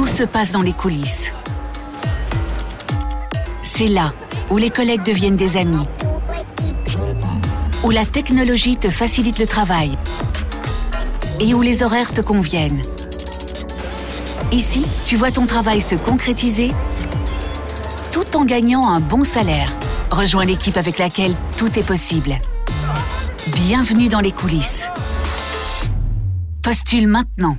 tout se passe dans les coulisses. C'est là où les collègues deviennent des amis, où la technologie te facilite le travail et où les horaires te conviennent. Ici, tu vois ton travail se concrétiser tout en gagnant un bon salaire. Rejoins l'équipe avec laquelle tout est possible. Bienvenue dans les coulisses. Postule maintenant.